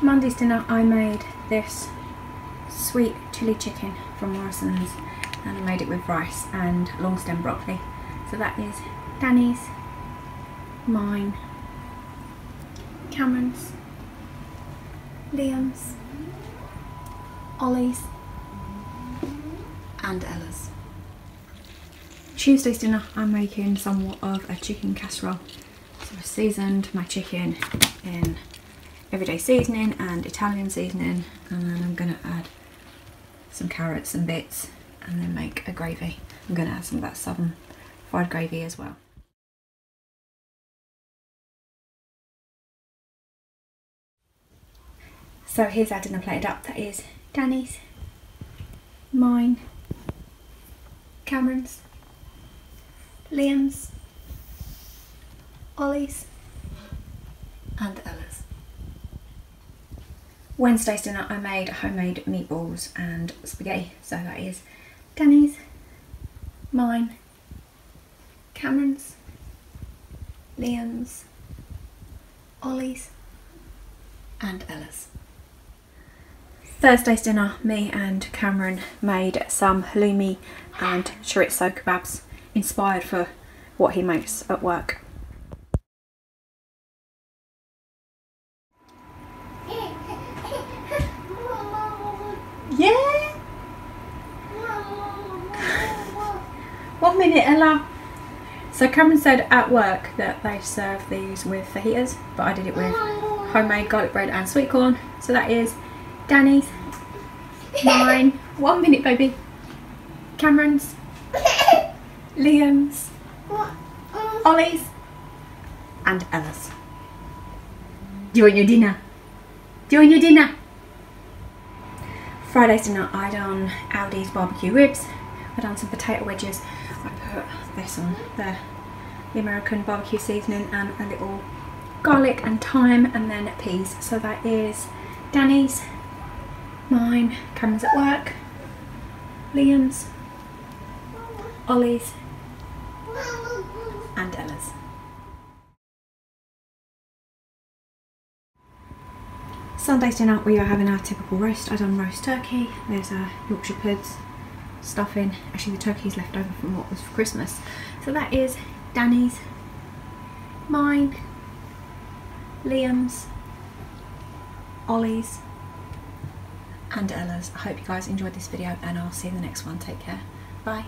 Monday's dinner I made this sweet chili chicken from Morrison's and I made it with rice and long stem broccoli. So that is Danny's, mine, Cameron's, Liam's, Ollie's and Ella's. Tuesday's dinner I'm making somewhat of a chicken casserole. So I seasoned my chicken in everyday seasoning and Italian seasoning and then I'm going to add some carrots and bits and then make a gravy. I'm going to add some of that southern fried gravy as well. So here's our dinner plated up. That is Danny's, mine, Cameron's, Liam's, Ollie's and Ella's. Wednesday's dinner I made homemade meatballs and spaghetti. So that is Danny's, mine, Cameron's, Liam's, Ollie's and Ella's. Thursday's dinner, me and Cameron made some halloumi and chorizo kebabs inspired for what he makes at work. Yeah. One minute, Ella. So Cameron said at work that they serve these with fajitas, but I did it with homemade garlic bread and sweet corn. So that is Danny's, mine, one minute baby, Cameron's, Liam's, Ollie's and Ella's. Do you want your dinner? Do you want your dinner? Friday's dinner I done Aldi's barbecue ribs, I done some potato wedges, I put this on there, the American barbecue seasoning and a little garlic and thyme and then peas. So that is Danny's, mine, Cameron's at work, Liam's, Ollie's and Ella's. Sunday's dinner we are having our typical roast. I done roast turkey, there's a Yorkshire puds, stuffing, actually the turkey's left over from what was for Christmas. So that is Danny's, mine, Liam's, Ollie's and Ella's. I hope you guys enjoyed this video and I'll see you in the next one. Take care. Bye.